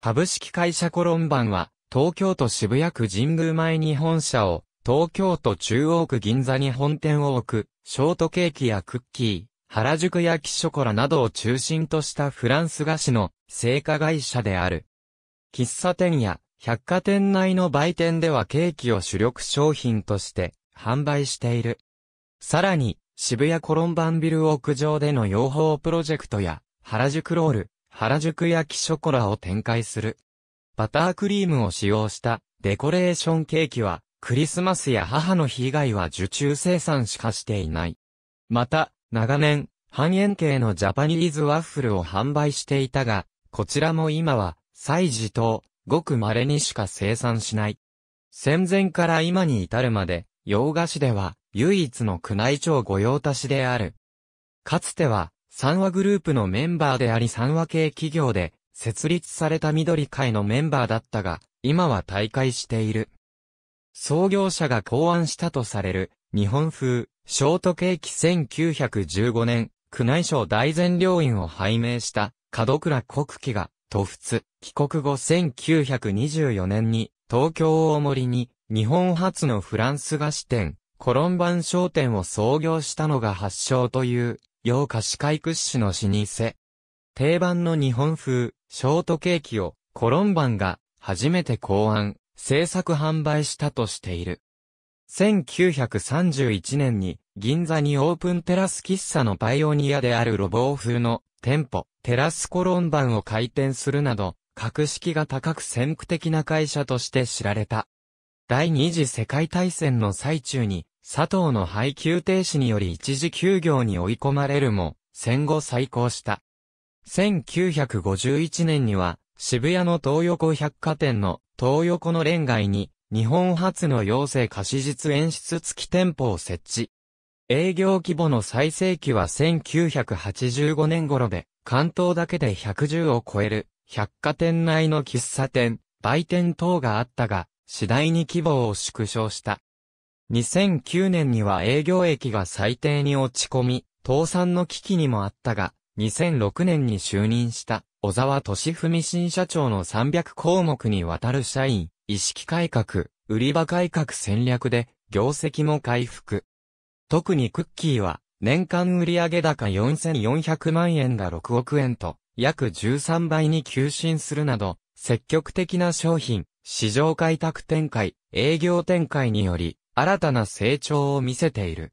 株式会社コロンバンは、東京都渋谷区神宮前に本社を、東京都中央区銀座に本店を置く、ショートケーキやクッキー、原宿焼きショコラなどを中心としたフランス菓子の製菓会社である。喫茶店や百貨店内の売店ではケーキを主力商品として販売している。さらに、渋谷コロンバンビル屋上での養蜂プロジェクトや原宿ロール、原宿焼きショコラを展開する。バタークリームを使用したデコレーションケーキは、クリスマスや母の日以外は受注生産しかしていない。また、長年、半円形のジャパニーズワッフルを販売していたが、こちらも今は、祭事等、ごく稀にしか生産しない。戦前から今に至るまで、洋菓子では、唯一の宮内庁御用達である。かつては、三和グループのメンバーであり三和系企業で、設立された緑会のメンバーだったが、今は退会している。創業者が考案したとされる、日本風、ショートケーキ1915年、宮内省大前領院を拝命した、門倉国旗が、都仏、帰国後1924年に、東京大森に、日本初のフランス菓子店、コロンバン商店を創業したのが発祥という、洋菓子界屈指の老舗。定番の日本風、ショートケーキを、コロンバンが、初めて考案、製作販売したとしている。1931年に、銀座にオープンテラス喫茶のパイオニアであるロボー風の店舗、テラスコロンバンを開店するなど、格式が高く先駆的な会社として知られた。第二次世界大戦の最中に、佐藤の配給停止により一時休業に追い込まれるも、戦後再興した。1951年には、渋谷の東横百貨店の東横の連街に、日本初の養成貸し実演出付き店舗を設置。営業規模の最盛期は1985年頃で、関東だけで110を超える、百貨店内の喫茶店、売店等があったが、次第に規模を縮小した。2009年には営業益が最低に落ち込み、倒産の危機にもあったが、2006年に就任した小沢俊文新社長の300項目にわたる社員、意識改革、売り場改革戦略で、業績も回復。特にクッキーは、年間売上高4400万円が6億円と、約13倍に急進するなど、積極的な商品、市場開拓展開、営業展開により、新たな成長を見せている。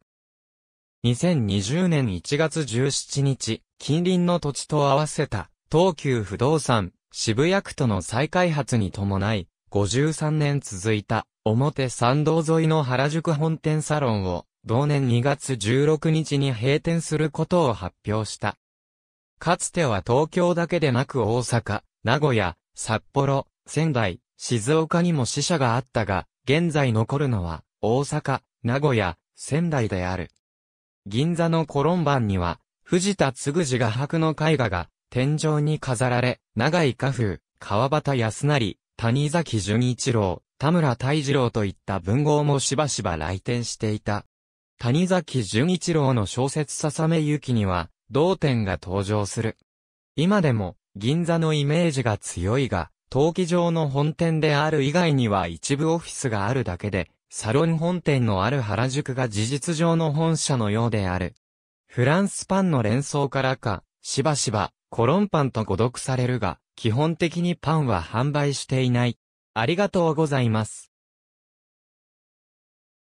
2020年1月17日、近隣の土地と合わせた、東急不動産、渋谷区との再開発に伴い、53年続いた、表参道沿いの原宿本店サロンを、同年2月16日に閉店することを発表した。かつては東京だけでなく大阪、名古屋、札幌、仙台、静岡にも支社があったが、現在残るのは、大阪、名古屋、仙台である。銀座のコロンバンには、藤田嗣治画伯の絵画が天井に飾られ、長井家風、川端康成、谷崎潤一郎、田村泰次郎といった文豪もしばしば来店していた。谷崎潤一郎の小説ささめゆきには、同店が登場する。今でも、銀座のイメージが強いが、陶器上の本店である以外には一部オフィスがあるだけで、サロン本店のある原宿が事実上の本社のようである。フランスパンの連想からか、しばしば、コロンパンと誤読されるが、基本的にパンは販売していない。ありがとうございます。